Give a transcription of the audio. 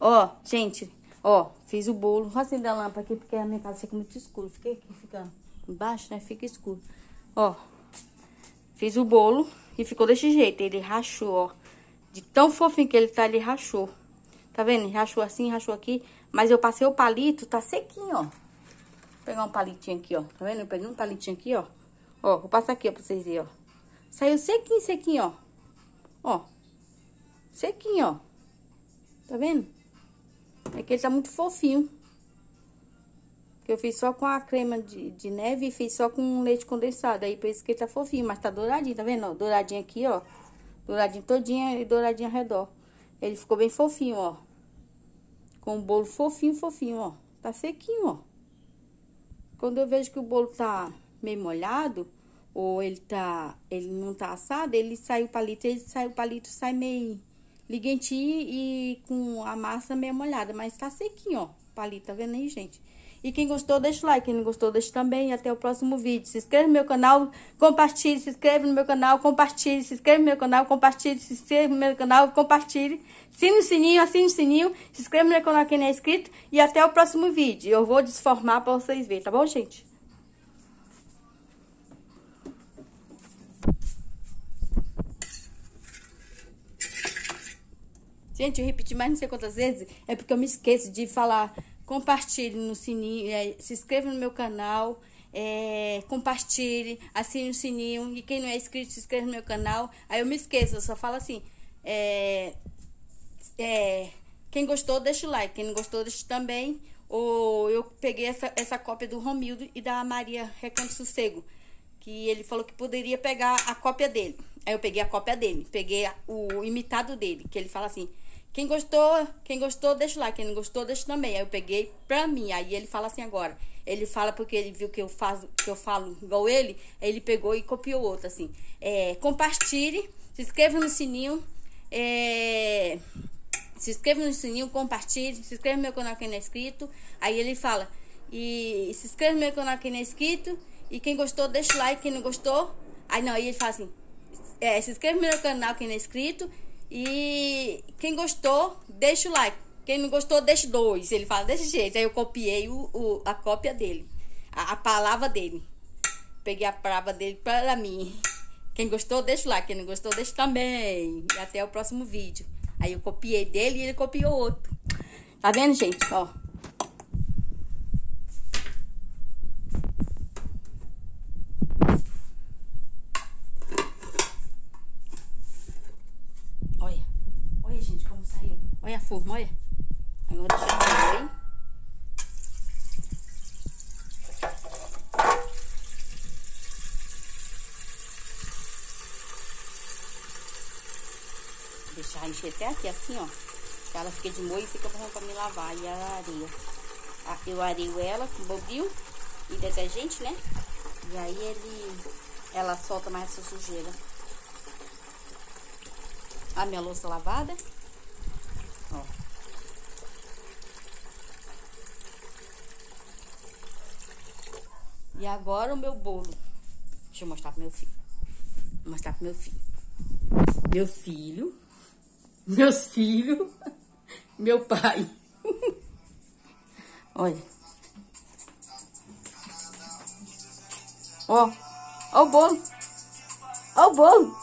Ó, gente, ó, fiz o bolo. Vou acender a lâmpada aqui, porque a minha casa fica muito escuro. Fiquei aqui, fica embaixo, né? Fica escuro. Ó, fiz o bolo e ficou desse jeito. Ele rachou, ó. De tão fofinho que ele tá, ele rachou. Tá vendo? Rachou assim, rachou aqui. Mas eu passei o palito, tá sequinho, ó. Vou pegar um palitinho aqui, ó. Tá vendo? Eu peguei um palitinho aqui, ó. Ó, vou passar aqui, ó, pra vocês verem, ó. Saiu sequinho, sequinho, ó. Ó. Sequinho, ó. Tá vendo? É que ele tá muito fofinho. Eu fiz só com a crema de, de neve e fiz só com leite condensado. Aí por isso que ele tá fofinho, mas tá douradinho, tá vendo? Douradinho aqui, ó. Douradinho todinho e douradinho ao redor. Ele ficou bem fofinho, ó. Com o bolo fofinho, fofinho, ó. Tá sequinho, ó. Quando eu vejo que o bolo tá meio molhado, ou ele tá, ele não tá assado, ele sai o palito, ele sai o palito, sai meio liguentinho e com a massa meio molhada, mas tá sequinho, ó, palito, tá vendo aí, gente? E quem gostou, deixa o like. Quem não gostou, deixa também. E até o próximo vídeo. Se inscreva no meu canal, compartilhe. Se inscreva no meu canal, compartilhe. Se inscreva no meu canal, compartilhe. Se inscreva no meu canal, compartilhe. Assine o sininho, assine o sininho. Se inscreva no meu canal quem não é inscrito. E até o próximo vídeo. Eu vou desformar pra vocês verem, tá bom, gente? Gente, eu repeti mais não sei quantas vezes, é porque eu me esqueço de falar compartilhe no sininho, é, se inscreva no meu canal, é, compartilhe, assine o sininho. E quem não é inscrito, se inscreva no meu canal. Aí eu me esqueço, eu só falo assim. É, é, quem gostou, deixa o like. Quem não gostou, deixa também. Ou eu peguei essa, essa cópia do Romildo e da Maria Recanto Sossego. Que ele falou que poderia pegar a cópia dele. Aí eu peguei a cópia dele. Peguei o imitado dele. Que ele fala assim. Quem gostou, quem gostou, deixa lá. Quem não gostou, deixa também. Aí eu peguei pra mim. Aí ele fala assim agora. Ele fala porque ele viu que eu, faço, que eu falo igual ele. Ele pegou e copiou outro, assim. É, compartilhe, se inscreva no sininho. É, se inscreva no sininho, compartilhe. Se inscreva no meu canal quem não é inscrito. Aí ele fala. E se inscreva no meu canal quem não é inscrito. E quem gostou, deixa o like. Quem não gostou. Aí não, aí ele fala assim. É, se inscreva no meu canal quem não é inscrito. E quem gostou, deixa o like. Quem não gostou, deixa dois. Ele fala desse jeito. Aí eu copiei o, o a cópia dele. A, a, palavra dele. Peguei a palavra dele para mim. Quem gostou, deixa o like. Quem não gostou, deixa também. E até o próximo vídeo. Aí eu copiei dele e ele copiou outro. Tá vendo, gente? Ó. Olha a forma, olha. Agora deixa eu ver. Deixar encher até aqui, assim, ó. Que ela fica de molho e fica bom pra me lavar. E a areia. Eu areio ela com bobil e detergente, né? E aí ele... Ela solta mais essa sujeira. A minha louça lavada. E agora o meu bolo. Deixa eu mostrar pro meu filho. Vou mostrar pro meu filho. Meu filho. Meus filhos. Meu pai. Olha. Ó. Ó o bolo. Ó o bolo.